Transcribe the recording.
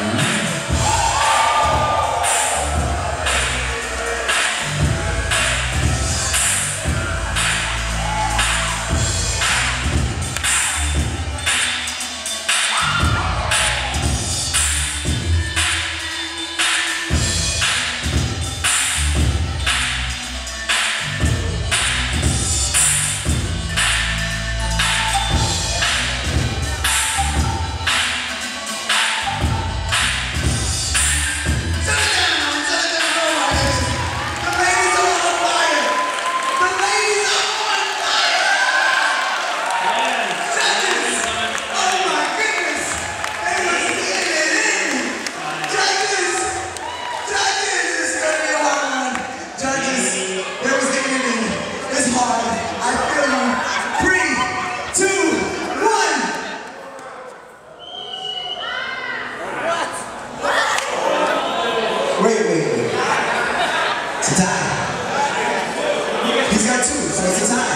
Yeah. Wait, wait, wait. It's. He's got two, so it's a tie.